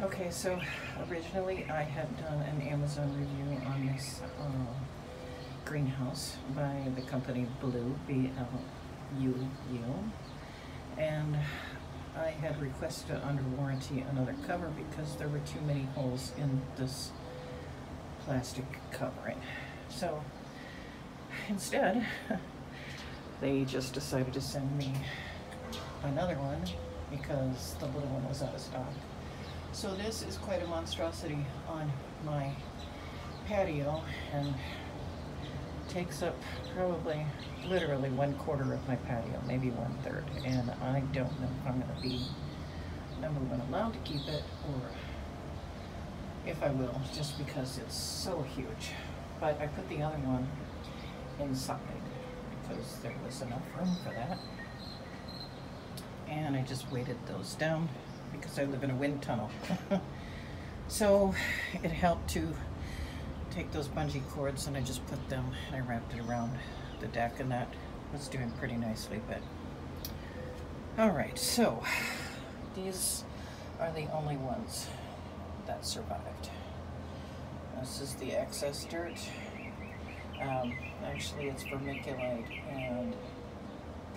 Okay, so originally I had done an Amazon review on this uh, greenhouse by the company BLUU, B-L-U-U. And I had requested under warranty another cover because there were too many holes in this plastic covering. So instead, they just decided to send me another one because the little one was out of stock. So this is quite a monstrosity on my patio and takes up probably literally one quarter of my patio, maybe one third. And I don't know if I'm gonna be number one allowed to keep it or if I will, just because it's so huge. But I put the other one inside because there was enough room for that. And I just weighted those down because I live in a wind tunnel. so it helped to take those bungee cords and I just put them and I wrapped it around the deck and that was doing pretty nicely but all right so these are the only ones that survived. This is the excess dirt. Um, actually it's vermiculite and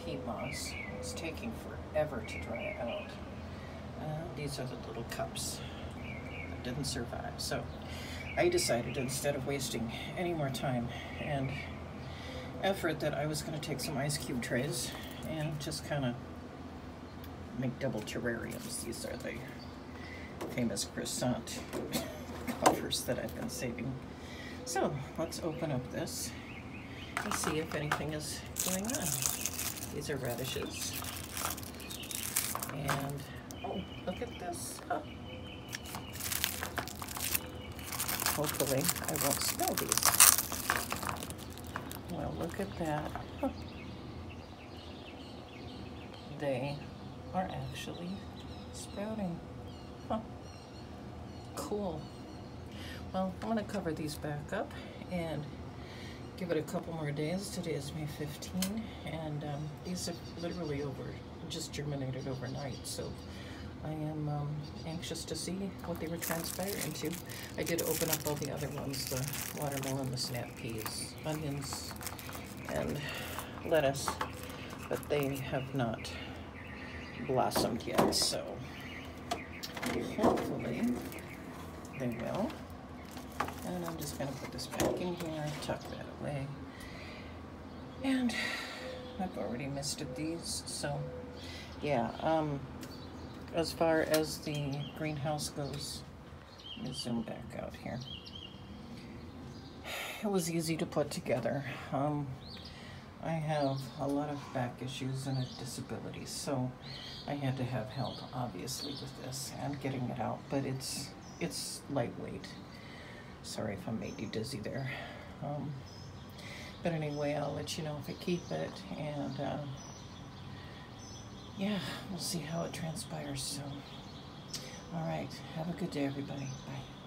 peat moss it's taking forever to dry out these are the little cups that didn't survive. So I decided instead of wasting any more time and effort that I was going to take some ice cube trays and just kind of make double terrariums. These are the famous croissant covers that I've been saving. So let's open up this and see if anything is going on. These are radishes. And Oh, look at this. Huh. Hopefully I won't smell these. Well, look at that. Huh. They are actually sprouting. Huh. Cool. Well, I'm going to cover these back up and give it a couple more days. Today is May 15, and um, these are literally over, just germinated overnight. So I am um, anxious to see what they would transpire into. I did open up all the other ones, the watermelon, the snap peas, onions, and lettuce, but they have not blossomed yet, so hopefully they will. And I'm just gonna put this back in here, tuck that away. And I've already misted these, so yeah, um, as far as the greenhouse goes, let me zoom back out here. It was easy to put together. Um, I have a lot of back issues and a disability, so I had to have help, obviously, with this and getting it out, but it's it's lightweight. Sorry if I made you dizzy there. Um, but anyway, I'll let you know if I keep it, and uh, yeah, we'll see how it transpires. So, all right, have a good day, everybody. Bye.